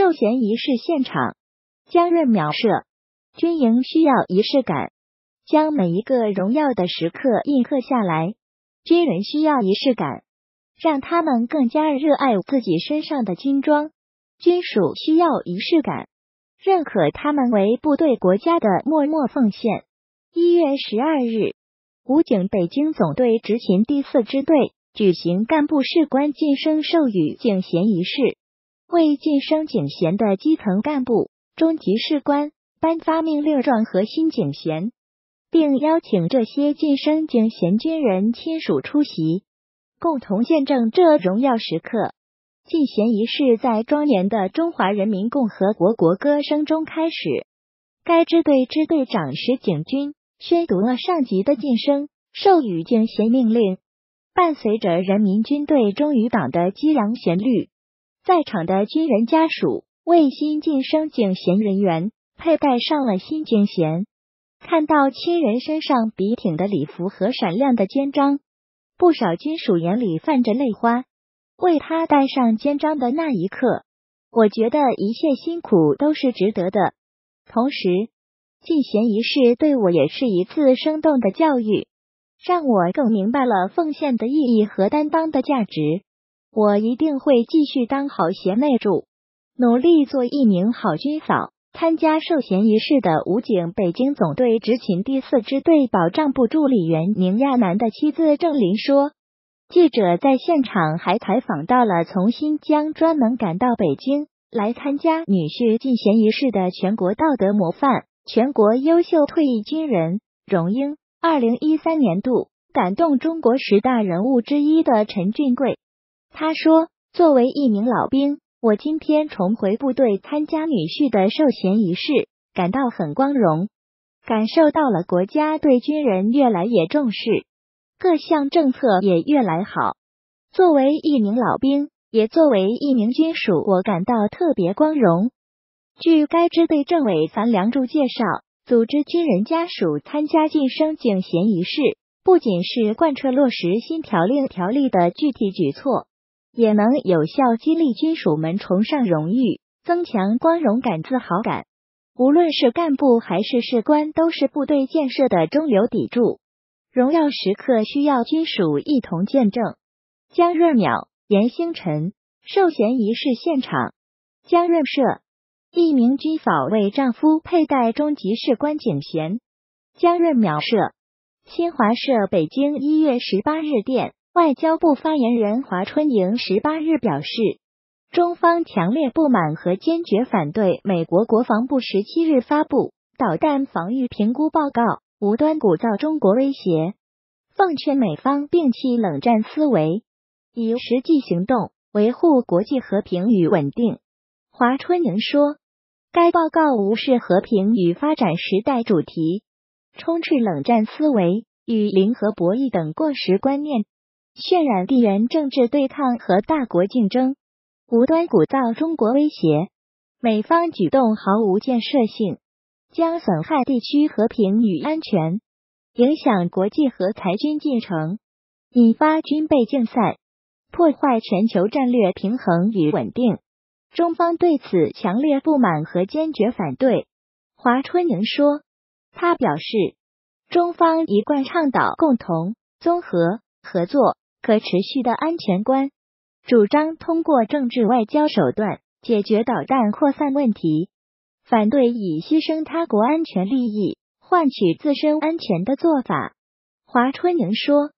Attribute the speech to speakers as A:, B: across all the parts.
A: 授衔仪式现场，江润描述：军营需要仪式感，将每一个荣耀的时刻印刻下来。军人需要仪式感，让他们更加热爱自己身上的军装。军属需要仪式感，认可他们为部队国家的默默奉献。一月十二日，武警北京总队执勤第四支队举行干部士官晋升授予警衔仪式，为晋升警衔的基层干部、中级士官颁发命令状和新警衔，并邀请这些晋升警衔军人亲属出席，共同见证这荣耀时刻。进衔仪式在庄严的中华人民共和国国歌声中开始。该支队支队长石景军宣读了上级的晋升授予敬衔命令，伴随着人民军队忠于党的激昂旋律，在场的军人家属为新晋升警衔人员佩戴上了新警衔。看到亲人身上笔挺的礼服和闪亮的肩章，不少军属眼里泛着泪花。为他戴上肩章的那一刻，我觉得一切辛苦都是值得的。同时，进衔仪式对我也是一次生动的教育，让我更明白了奉献的意义和担当的价值。我一定会继续当好贤内助，努力做一名好军嫂。参加授衔仪式的武警北京总队执勤第四支队保障部助理员宁亚楠的妻子郑林说。记者在现场还采访到了从新疆专门赶到北京来参加女婿进衔仪式的全国道德模范、全国优秀退役军人荣膺。二零一三年度感动中国十大人物之一的陈俊贵，他说：“作为一名老兵，我今天重回部队参加女婿的授衔仪式，感到很光荣，感受到了国家对军人越来越重视。”各项政策也越来好。作为一名老兵，也作为一名军属，我感到特别光荣。据该支队政委樊良柱介绍，组织军人家属参加晋升警衔仪式，不仅是贯彻落实新条令条例的具体举措，也能有效激励军属们崇尚荣誉，增强光荣感、自豪感。无论是干部还是士官，都是部队建设的中流砥柱。荣耀时刻需要军属一同见证。江润淼、严星辰授衔仪式现场。江润社一名军嫂为丈夫佩戴中级士官警衔。江润淼社新华社北京一月十八日电，外交部发言人华春莹十八日表示，中方强烈不满和坚决反对美国国防部十七日发布导弹防御评估报告。无端鼓噪中国威胁，奉劝美方摒弃冷战思维，以实际行动维护国际和平与稳定。华春莹说，该报告无视和平与发展时代主题，充斥冷战思维与零和博弈等过时观念，渲染地缘政治对抗和大国竞争，无端鼓噪中国威胁。美方举动毫无建设性。将损害地区和平与安全，影响国际和裁军进程，引发军备竞赛，破坏全球战略平衡与稳定。中方对此强烈不满和坚决反对。华春莹说，他表示，中方一贯倡导共同、综合、合作、可持续的安全观，主张通过政治外交手段解决导弹扩散问题。反对以牺牲他国安全利益换取自身安全的做法。华春莹说：“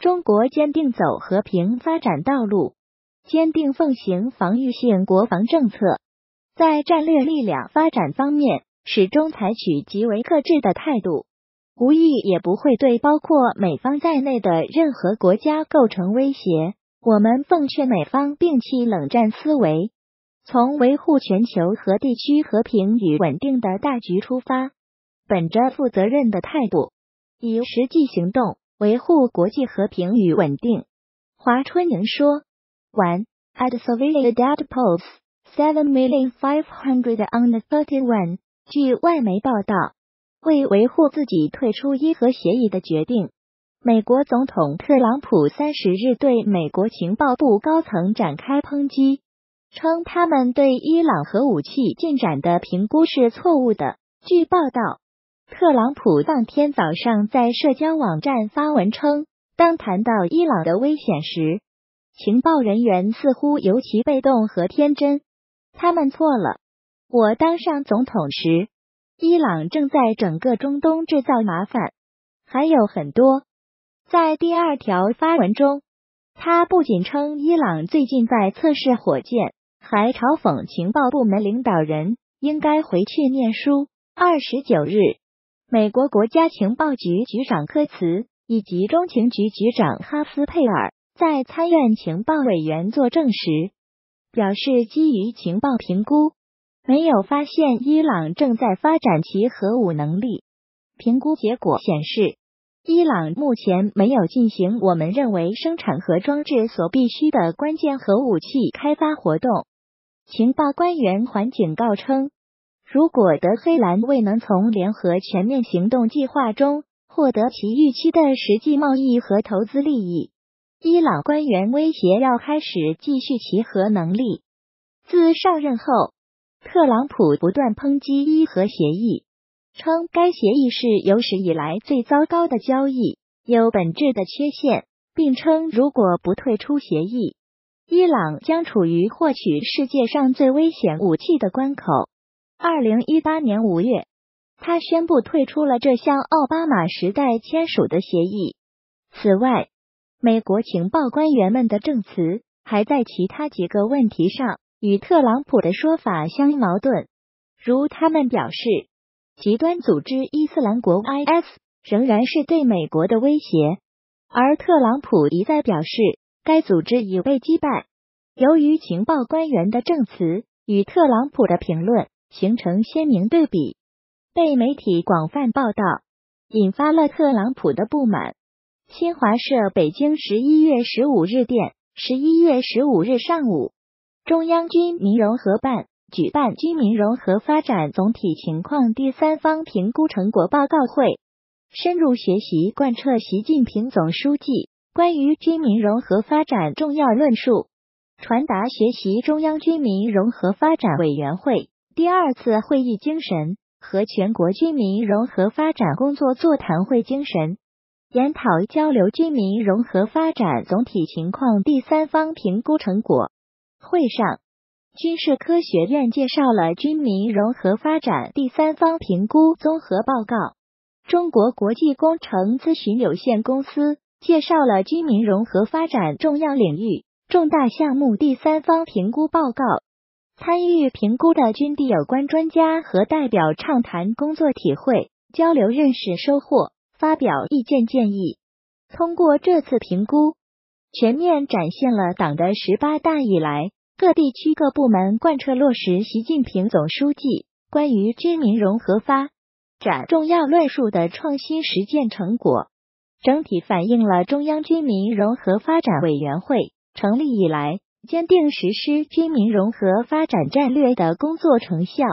A: 中国坚定走和平发展道路，坚定奉行防御性国防政策，在战略力量发展方面始终采取极为克制的态度，无意也不会对包括美方在内的任何国家构成威胁。我们奉劝美方摒弃冷战思维。”从维护全球和地区和平与稳定的大局出发，本着负责任的态度，以实际行动维护国际和平与稳定。华春莹说：“完。At civilian dead posts, seven million five hundred and thirty-one。”据外媒报道，为维护自己退出伊核协议的决定，美国总统特朗普三十日对美国情报部高层展开抨击。称他们对伊朗核武器进展的评估是错误的。据报道，特朗普当天早上在社交网站发文称，当谈到伊朗的危险时，情报人员似乎尤其被动和天真。他们错了。我当上总统时，伊朗正在整个中东制造麻烦，还有很多。在第二条发文中，他不仅称伊朗最近在测试火箭。还嘲讽情报部门领导人应该回去念书。二十九日，美国国家情报局局长科茨以及中情局局长哈斯佩尔在参院情报委员作证时表示，基于情报评估，没有发现伊朗正在发展其核武能力。评估结果显示，伊朗目前没有进行我们认为生产核装置所必须的关键核武器开发活动。情报官员还警告称，如果德黑兰未能从联合全面行动计划中获得其预期的实际贸易和投资利益，伊朗官员威胁要开始继续其核能力。自上任后，特朗普不断抨击伊核协议，称该协议是有史以来最糟糕的交易，有本质的缺陷，并称如果不退出协议。伊朗将处于获取世界上最危险武器的关口。二零一八年五月，他宣布退出了这项奥巴马时代签署的协议。此外，美国情报官员们的证词还在其他几个问题上与特朗普的说法相矛盾，如他们表示，极端组织伊斯兰国 （IS） 仍然是对美国的威胁，而特朗普一再表示。该组织已被击败。由于情报官员的证词与特朗普的评论形成鲜明对比，被媒体广泛报道，引发了特朗普的不满。新华社北京十一月十五日电：十一月十五日上午，中央军民融合办举办军民融合发展总体情况第三方评估成果报告会，深入学习贯彻习近平总书记。关于军民融合发展重要论述，传达学习中央军民融合发展委员会第二次会议精神和全国军民融合发展工作座谈会精神，研讨交流军民融合发展总体情况第三方评估成果。会上，军事科学院介绍了军民融合发展第三方评估综合报告，中国国际工程咨询有限公司。介绍了军民融合发展重要领域重大项目第三方评估报告。参与评估的军地有关专家和代表畅谈工作体会，交流认识收获，发表意见建议。通过这次评估，全面展现了党的十八大以来各地区各部门贯彻落实习近平总书记关于军民融合发展重要论述的创新实践成果。整体反映了中央军民融合发展委员会成立以来坚定实施军民融合发展战略的工作成效，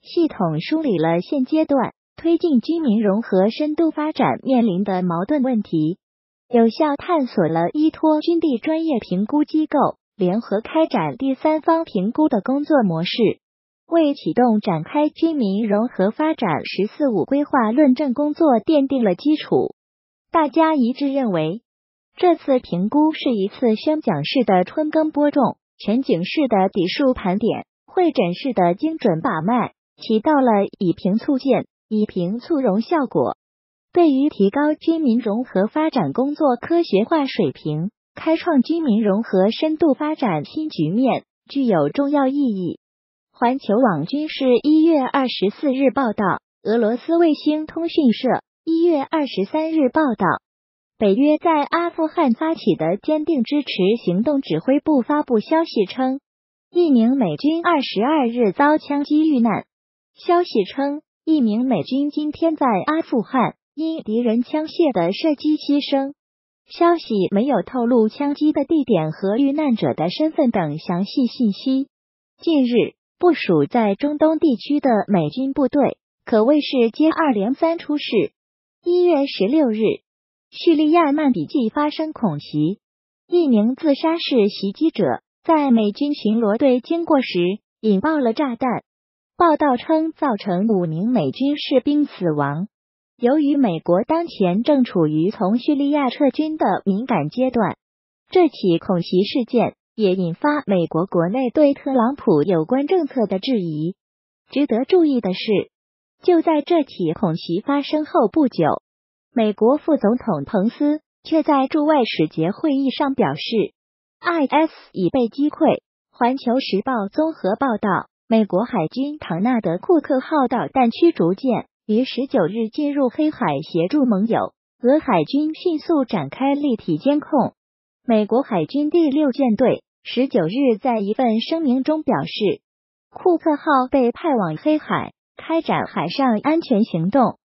A: 系统梳理了现阶段推进军民融合深度发展面临的矛盾问题，有效探索了依托军地专业评估机构联合开展第三方评估的工作模式，为启动展开军民融合发展“十四五”规划论证工作奠定了基础。大家一致认为，这次评估是一次宣讲式的春耕播种、全景式的底数盘点、会诊式的精准把脉，起到了以评促建、以评促融效果。对于提高军民融合发展工作科学化水平，开创军民融合深度发展新局面，具有重要意义。环球网军事一月二十四日报道，俄罗斯卫星通讯社。一月二十三日报道，北约在阿富汗发起的坚定支持行动指挥部发布消息称，一名美军二十二日遭枪击遇难。消息称，一名美军今天在阿富汗因敌人枪械的射击牺牲。消息没有透露枪击的地点和遇难者的身份等详细信息。近日，部署在中东地区的美军部队可谓是接二连三出事。一月十六日，叙利亚曼比季发生恐袭，一名自杀式袭击者在美军巡逻队经过时引爆了炸弹。报道称，造成五名美军士兵死亡。由于美国当前正处于从叙利亚撤军的敏感阶段，这起恐袭事件也引发美国国内对特朗普有关政策的质疑。值得注意的是，就在这起恐袭发生后不久，美国副总统彭斯却在驻外使节会议上表示，IS 已被击溃。环球时报综合报道。美国海军唐纳德·库克号导弹驱逐舰于十九日进入黑海，协助盟友俄海军迅速展开立体监控。美国海军第六舰队十九日在一份声明中表示，库克号被派往黑海开展海上安全行动，